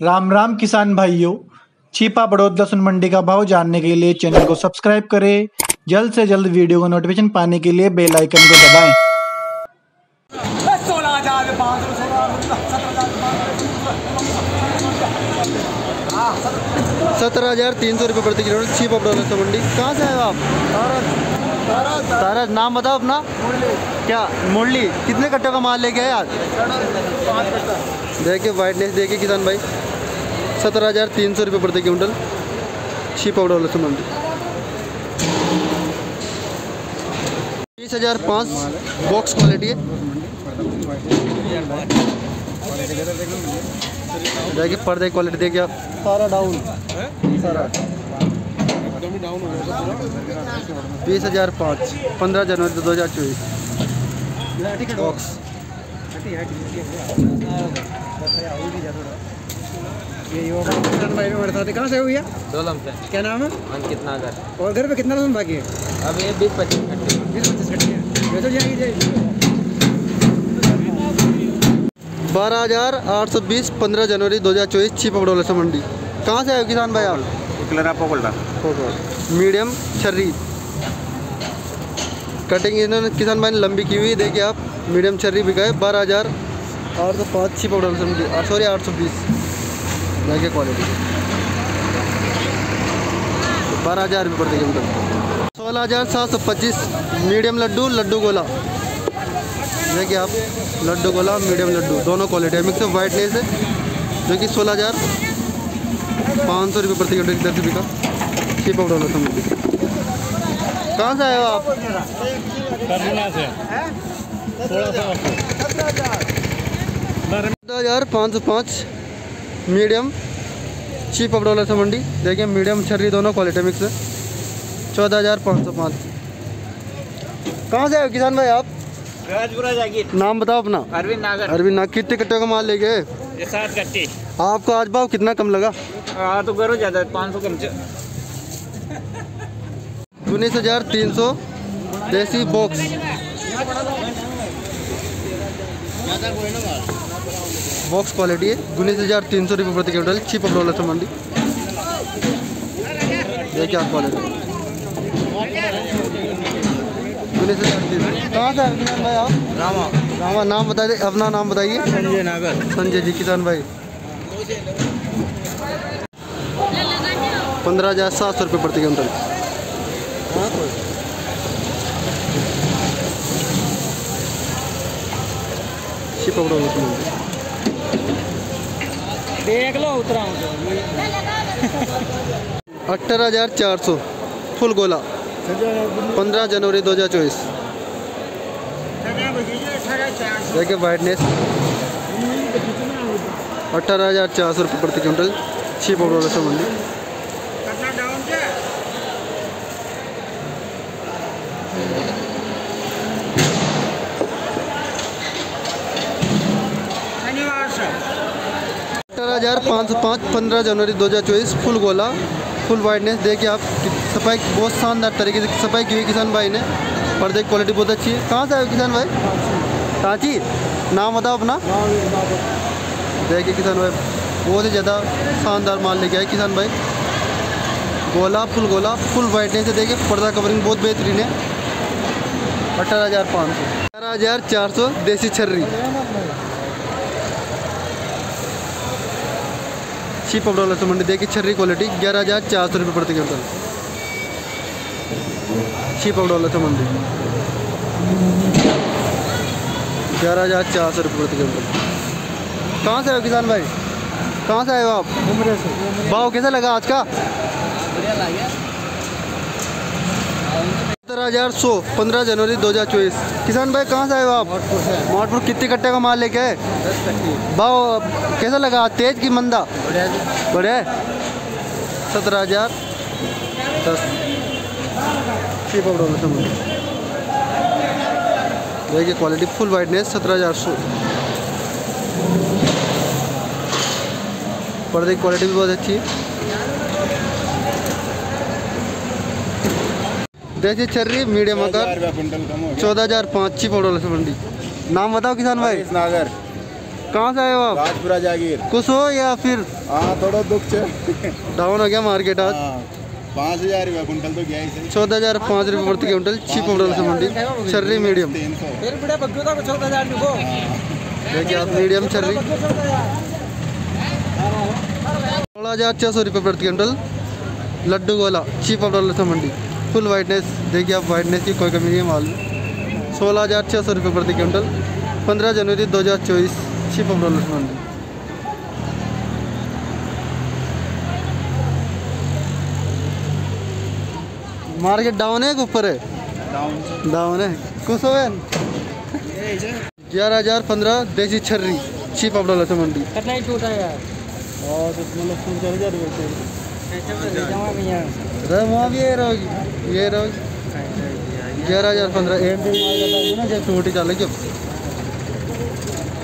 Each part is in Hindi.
राम राम किसान भाइयों छिपा बड़ौद लहसुन मंडी का भाव जानने के लिए चैनल को सब्सक्राइब करें। जल्द से जल्द वीडियो को नोटिफिकेशन पाने के लिए बेल आइकन को दबाएँ। सत्रह हज़ार तीन सौ रुपये प्रति किलोमीटर चीप अप डॉलर मंडी। कहाँ से आए आप? तारज नाम बताओ अपना। क्या, मुरली? कितने कट्टों का माल लेके आए आज? देखिए वाइटनेस देखिए किसान भाई। सत्रह हज़ार तीन सौ रुपये प्रति क्विंटल. चीप अप डॉलर मंडी बीस हज़ार पाँच बॉक्स क्वालिटी है देखिए पर्दे क्वालिटी देखिए आप. सारा डाउन सारा. बीस हज़ार पाँच पंद्रह जनवरी दो हज़ार चौबीस बॉक्स कहाँ से हो भैया? सोलम से। क्या नाम है? अंकित नागर। और घर पे कितना लहसुन बाकी है? अब ये बीस पच्चीस घंटे। बीस पच्चीस कट्टी है। जाएगी जाएगी। बारह हज़ार आठ सौ बीस पंद्रह जनवरी दो हज़ार चौबीस चीप अप डॉलर मंडी। कहाँ से आए किसान भाई आप? इकलरा मीडियम छर्री। कटिंग इन्होंने किसान भाई ने लंबी की हुई है देखिए आप। मीडियम छर्री बिका है बारह हज़ार आठ सौ पाँच चीप अप डॉलर मंडी। सॉरी आठ सौ बीस। देखिए क्वालिटी बारह हज़ार रुपये पड़ते क्विंटल सोलह हज़ार सात सौ पच्चीस मीडियम लड्डू लड्डू गोला। देखिए आप? लड्डू गोला मीडियम लड्डू दोनों क्वालिटी है। मिक्स वाइट लेस है जो कि सोलह हज़ार पाँच सौ रुपये प्रति क्विंटल दस रुपये का चीप आउट वाला समझ कहाँ से आए हो आप? चौदह हज़ार पाँच सौ पाँच। मीडियम चीप अप डॉलर से मंडी। देखिए मीडियम छर्री दोनों क्वालिटी मिक्स है चौदह हज़ार पाँच सौ पाँच। कहाँ से आए किसान भाई आप? नाम बताओ अपना। अरविंद नागर। अरविंद नाग। कितने कट्टे का माल ले गए सात कट्टी। आपको आज भाव कितना कम लगा? हाँ तो करो ज़्यादा पाँच सौ कम उन्नीस हज़ार तीन सौ देसी बॉक्स बॉक्स क्वालिटी है। उन्नीस हज़ार तीन सौ रुपये प्रति क्विंटल चीप अप डॉलर से मंडी। देखिए आप क्वालिटी उन्नीस हज़ार तीन सौ। कहाँ से भाई आप? रामा। रामा नाम बता दे अपना नाम बताइए। संजय नागर। संजय जी किसान भाई। पंद्रह हज़ार सात सौ रुपये प्रति क्विंटल। शिप अप डॉलर से मंडी। देख लो उतरा अठारह हज़ार चार सौ, फुल गोला, पंद्रह जनवरी दो हज़ार चौबीस। देखिए वाइटनेस अठारह हज़ार चार सौ रुपये प्रति क्विंटल चीप ऑफ़ डॉलर से मंडी अठारह हज़ार पाँच सौ पाँच, पंद्रह जनवरी दो हज़ार चौबीस, फुल गोला, फुल वाइटनेस देखिए आप, सफ़ाई बहुत शानदार तरीके से सफ़ाई की हुई किसान भाई ने पर्दे की क्वालिटी बहुत अच्छी है। कहाँ से आए किसान भाई? सांची नाम बताओ अपना। देखिए किसान भाई, बहुत ही ज़्यादा शानदार माल लेके आए किसान भाई। गोला, फुल गोला, फुल वाइटनेस है। देखिए पर्दा कवरिंग बहुत बेहतरीन है। अठारह हज़ार पाँच सौ। अठारह हज़ार चार सौ देसी छर्री। चीप ऑफ़ डॉलर से मंडी देखिए छर्री क्वालिटी ग्यारह हज़ार चार सौ रुपये प्रति क्विंटल। चीप ऑफ़ डॉलर से मंडी। ग्यारह हज़ार चार सौ रुपये प्रति क्विंटल। कहाँ से आए हो किसान भाई? कहाँ से आए हो आप? भाव कैसा लगा आज का? सत्रह हज़ार सौ पंद्रह जनवरी दो हज़ार चौबीस। किसान भाई कहाँ से आए हो आप? मोहटपुर कितने कट्टे का माल लेके आए? भाव कैसा लगा? तेज की मंदा? बढ़िया सत्रह हज़ार दस। देखिए क्वालिटी फुल वाइटनेस सत्रह हज़ार सौ। पर्दे की क्वालिटी भी बहुत अच्छी है। देसी छर्री मीडियम आकार। चौदह हज़ार पाँच डॉलर से मंडी। नाम बताओ किसान भाई। नागर। कहाँ से आए हो आप? राजपुरा जागीर। कुछ हो या फिर हाँ थोड़ा दुख छे डाउन हो गया मार्केट आज? हाँ पाँच हज़ार रुपया कुंटल तो गया चौदह हज़ार पाँच रुपये प्रति क्विंटल चीप अमरोल से मंडी। छर्री मीडियम। हज़ार को देखिए आप मीडियम छर्री सोलह हज़ार छः सौ रुपये प्रति क्विंटल। लड्डू गोला चीप अमरोल से मंडी। फुल वाइटनेस देखिए आप वाइटनेस की कोई कमी नहीं है माल में सोलह हज़ार छः सौ रुपये प्रति क्विंटल पंद्रह जनवरी दो हज़ार चौबीस चीप अमरोल से मंडी मार्केट डाउन है कि ऊपर है? डाउन है। कुछ हो ग्यारह हज़ार पंद्रह देसी छर्री चीप अपना से मंडी कितना ही टूटा यार। और मतलब तीन ग्यारह हज़ार पंद्रह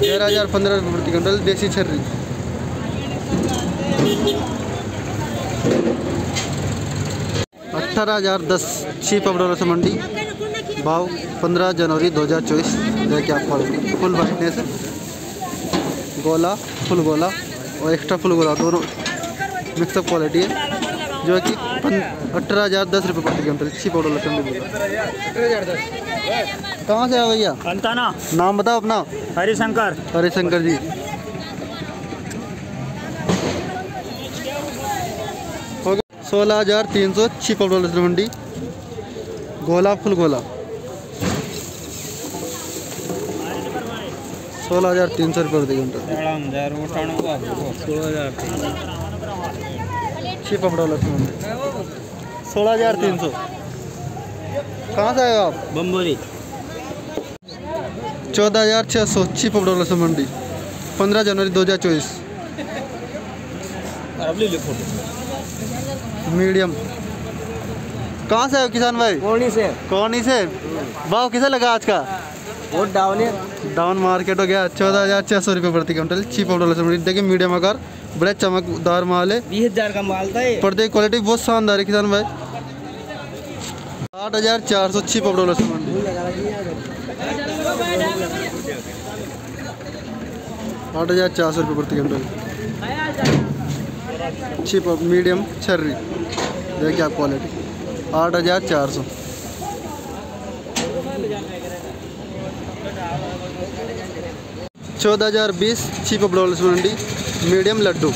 ग्यारह हज़ार पंद्रह देसी छर्री अट्ठारह हज़ार दस चीप अपडोला से मंडी। भाव पंद्रह जनवरी दो हज़ार चौबीस। देखिए आप फुल वाइटनेस है। गोला, फुल गोला और एक्स्ट्रा फुल गोला, दोनों मिक्सअप क्वालिटी है। जो कि अठारह हज़ार दस रुपये प्रति क्विंटल चीप ऑर्डर लखनऊ कहाँ से आए भैया? अंताना नाम बताओ अपना। हरिशंकर। हरिशंकर जी। हो गया। सोलह हज़ार तीन सौ चीप ऑर्डर लखनऊ मंडी। गोला फुल गोला। सोलह हज़ार तीन सौ रुपये प्रति क्विंटल चीप ऑर्डर लखनऊ मंडी सोलह हज़ार तीन सौ कहाँ से आए आप? बम्बोरी चौदह हज़ार छः सौ चीप ऑफ़ डॉलर से मंडी. पंद्रह जनवरी दो हज़ार चौबीस मीडियम. कहाँ से आए किसान भाई? कौन से. कौन से? भाव किसे लगा आज का? वो डाउन है. डाउन मार्केट हो गया चौदह हज़ार छः सौ रुपये प्रति क्विंटल. चीप ऑफ़ डॉलर से मंडी. देखिए मीडियम आकार. बड़े चमकदार माल है। बीस हज़ार का माल था पर्दे की क्वालिटी बहुत शानदार है किसान भाई। आठ हज़ार चार सौ डॉलर से मंडी आठ हज़ार चार सौ रुपये प्रति क्विंटल। Of medium छर्री। देखिए आप क्वालिटी आठ हज़ार चार सौ। चौदह हज़ार बीस ऑफ़ डॉलर से मंडी मीडियम लड्डू।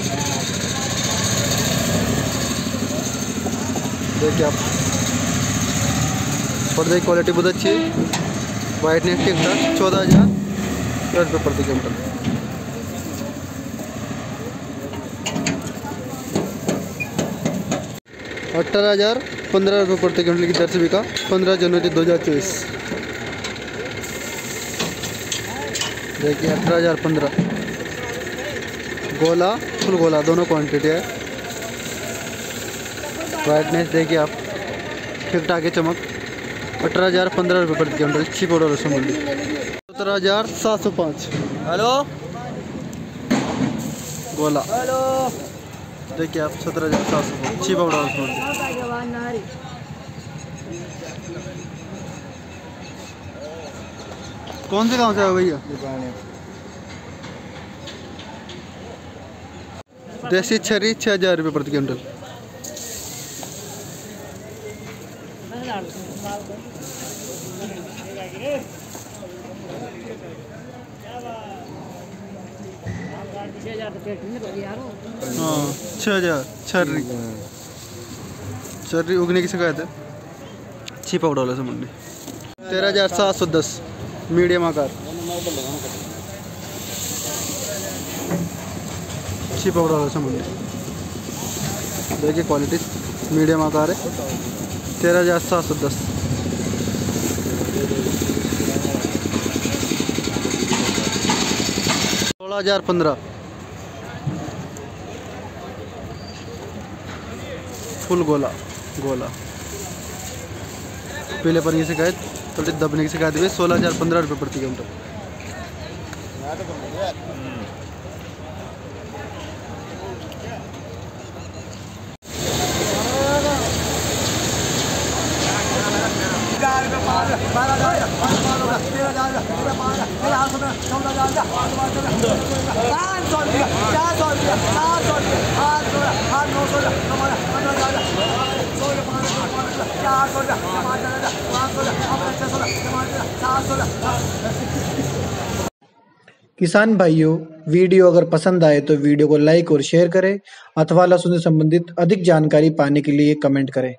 देखिए आप। पर्दे की क्वालिटी बहुत अच्छी है। वाइटनेस ठीक ठाक चौदह हज़ार। दस रुपये प्रति क्विंटल अठारह हज़ार पंद्रह रुपये प्रति क्विंटल की दर से बिका। पंद्रह जनवरी दो हज़ार चौबीस। देखिए अठारह हज़ार पंद्रह। गोला फुल गोला दोनों क्वांटिटी है। ब्राइटनेस देखिए आप। ठीक ठाक है चमक। अठारह हज़ार पंद्रह रुपये प्रति क्विंटल चीप ऑर्डर से मंडी सत्रह हज़ार सात सौ पाँच। हेलो? गोला। हेलो? देखिए आप सत्रह हज़ार सात सौ पाँच। चीप ऑर्डर से मंडी कौन से गाँव से आए हो भैया? देसी छरी छः हज़ार रुपये प्रति क्विंटल। हाँ छः हज़ार छर्री छर्री उगने की शिकायत है चीप आउट वाला से मंडी तेरह हज़ार सात सौ दस, मीडियम आकार। आउट वाला से देखिए क्वालिटी मीडियम आकार तेरह हज़ार सात सौ दस। सोलह हज़ार पंद्रह। फुल गोला गोला। पीले पर की शिकायत थोड़ी दबने की शिकायत भी सोलह हज़ार पंद्रह रुपये प्रति किसान भाइयों, वीडियो अगर पसंद आए तो वीडियो को लाइक और शेयर करें, अथवा लसुन से संबंधित अधिक जानकारी पाने के लिए कमेंट करें।